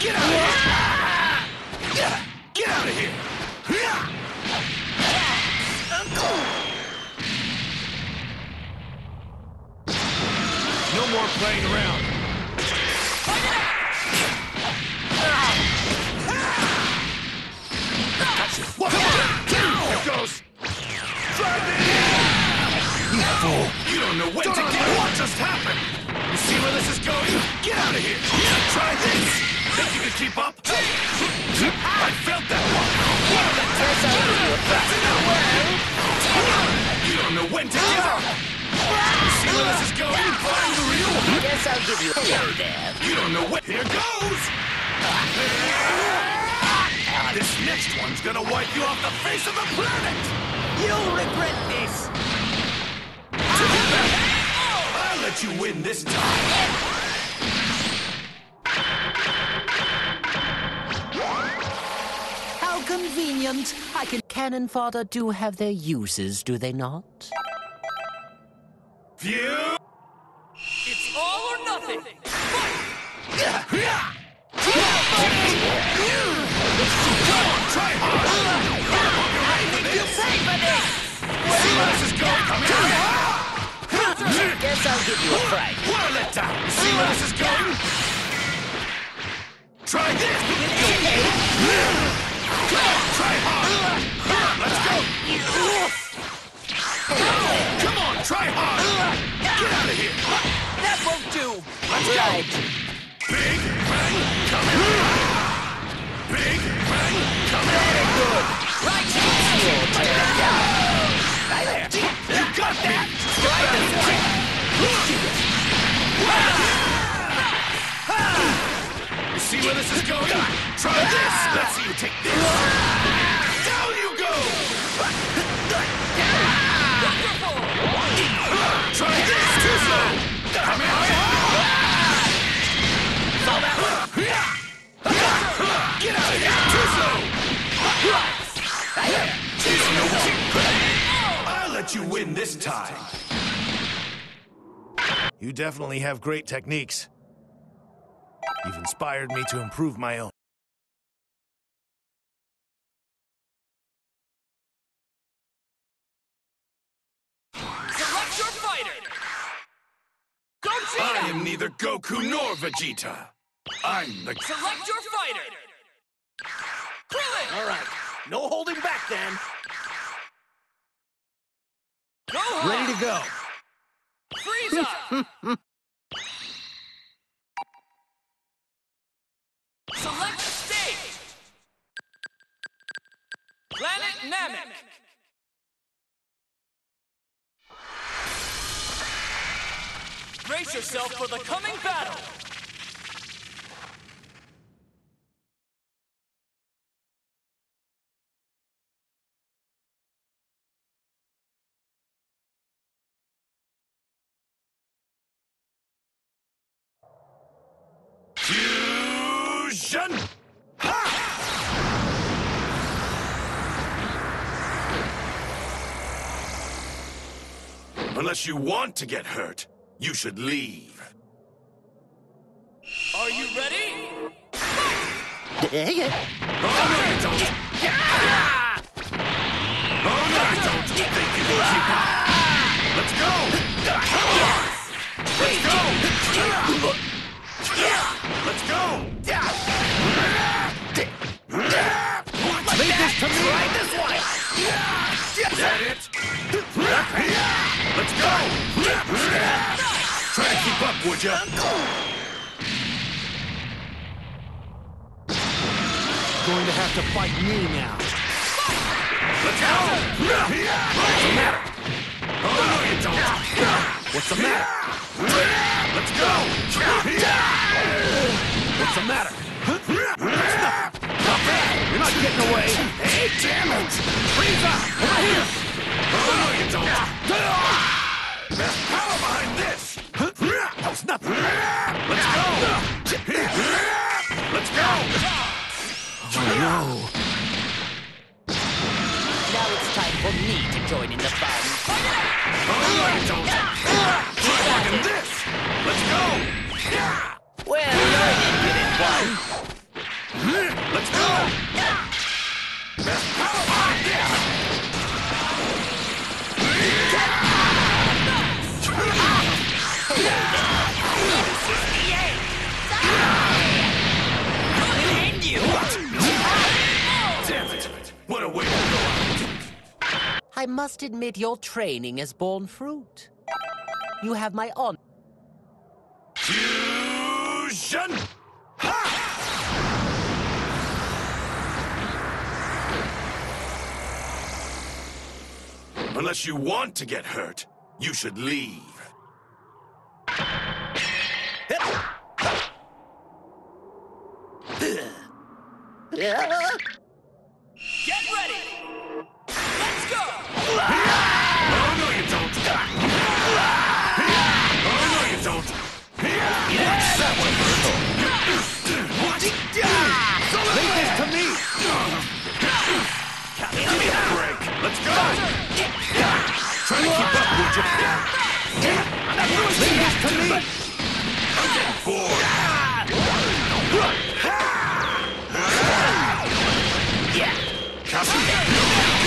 Get out of here! Get out of here! No more playing around. Gotcha. Come on! Here goes! This! You fool! You don't know when to get Can keep up? I felt that one! You don't know when to give up! See where this is going? Find the real one! Guess I'll give you a hello there. You don't know what. Here goes! This next one's gonna wipe you off the face of the planet! You'll regret this. I'll let you win this time! Convenient. I can. Cannon fodder do have their uses, do they not? View! It's all or nothing. Try hard! Say for this. See where this is going? Come here! Guess I'll give you a fright. What a letdown! See where this is going? Try this! Try hard! Let's go! Come on, try hard! Get out of here! That won't do. Let's go! Big Bang, come! Big Bang, come here! Good! Right. Your turn. You got that! You see where this is going? Try this! Let's see you take this! Down you go! Try this! Too slow! Come here! Get out of here! Too slow! I'll let you win this time. You definitely have great techniques. You've inspired me to improve my own. Select your fighter. Gogeta. I am neither Goku nor Vegeta. I'm the Select your fighter. Krillin. All right, no holding back then. Gohan. Ready to go. Frieza. Planet Namek. Brace yourself for the coming battle. fusion. Unless you want to get hurt, you should leave. Are you ready? Oh, no, don't. Oh, no, you don't. Think you can keep up. Let's go. Let's go. Let's go. Keep up, would ya? Going to have to fight me now. Let's go. What's the matter? Oh, no, you don't. What's the matter? Let's go. What's the matter? You're not getting away. Hey, damn it! Frieza! Over here! Oh, no, you don't! There's power behind this! That was nothing. Let's go! Let's go! Oh, no. Now it's time for me to join in the fun. Oh, I must admit your training has borne fruit. You have my honor. Fusion! Ha! Unless you want to get hurt, you should leave. Get Try to keep up, would you? Leave this to me! I'm getting bored! Copy.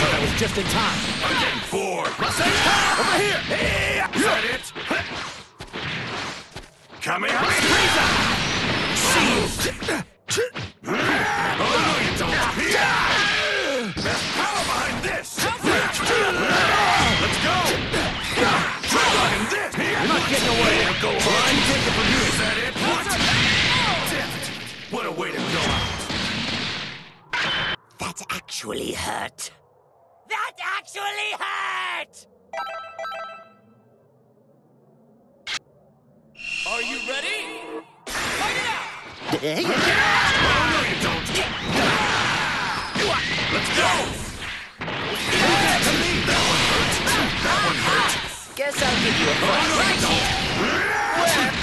That was just in time. I'm getting bored! Over here! Is that it? Coming out! Oh, actually hurt. That actually hurt! Are you ready? Fight it out! Oh, no, you don't! Let's go! That one hurt! That one hurt! Guess I'll give you a Oh, no, you don't! Oh,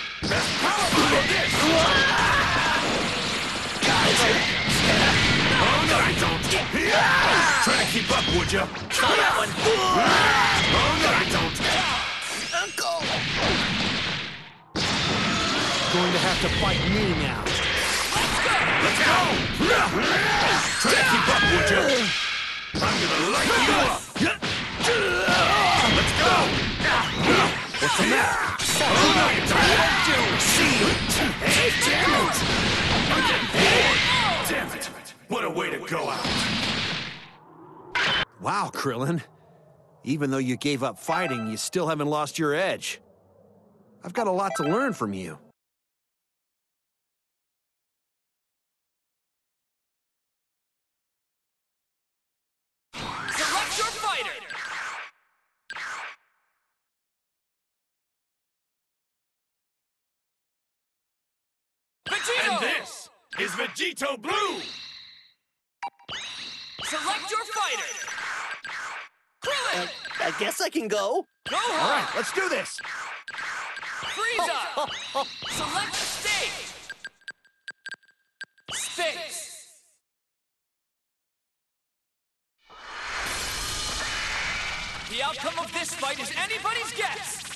Oh, you don't! Try to keep up, would ya? Oh! Going to have to fight me now. Let's go! Try to keep up, would ya? I'm gonna you! Let's go! What's the matter? What a way to go out! Wow, Krillin. Even though you gave up fighting, you still haven't lost your edge. I've got a lot to learn from you. Is Vegito Blue! Select your fighter! Krillin! I guess I can go. Go All hard! right, let's do this. Frieza! Oh, oh, oh, Select the stage! Space! The outcome of this fight is anybody's guess!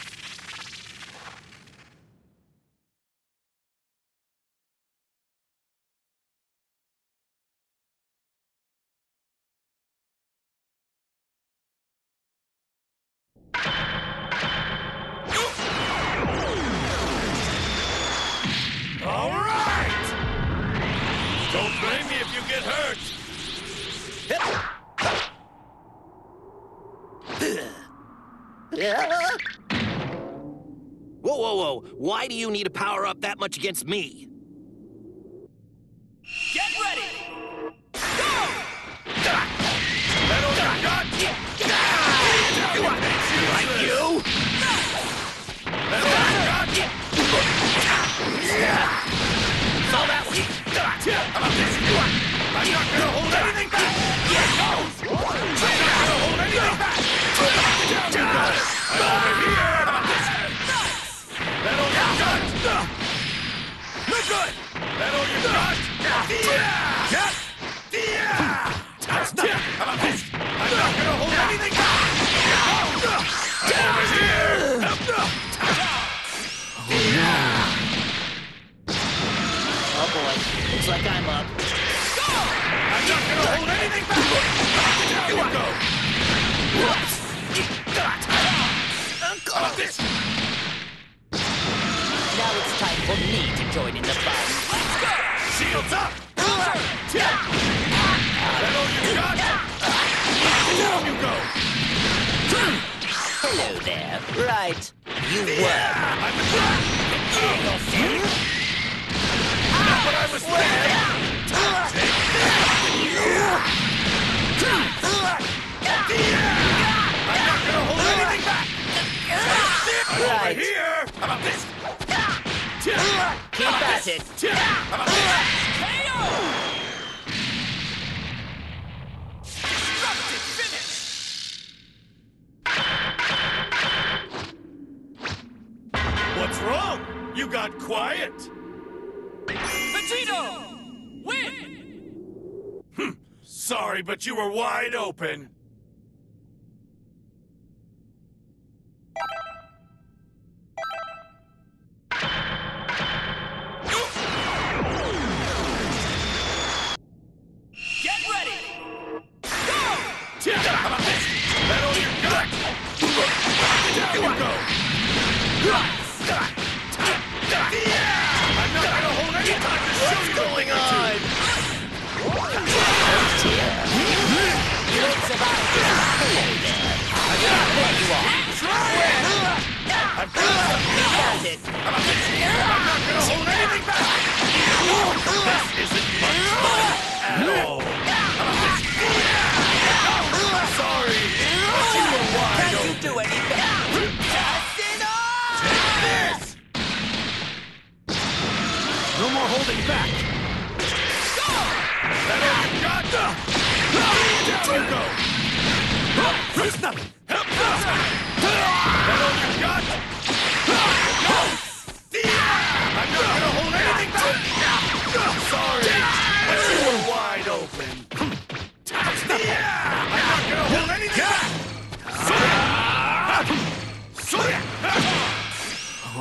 Don't blame me if you get hurt! Whoa, whoa, whoa! Why do you need to power up that much against me? Get ready! Go! Metal shot! Like you? About! I'm not gonna hold anything back! I'm not gonna hold anything back! got it. KO! What's wrong? You got quiet. Vegito! Win! Hm. Sorry, but you were wide open. I'm a bitch.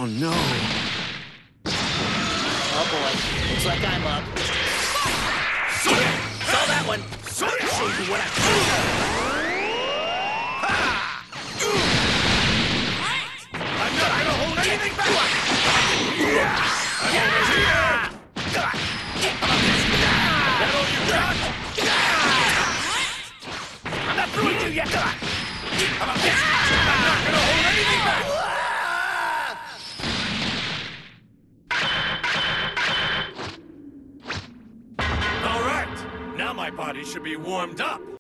Oh, no. Oh, boy. Looks like I'm up. Saw that one. Show you what I warmed up.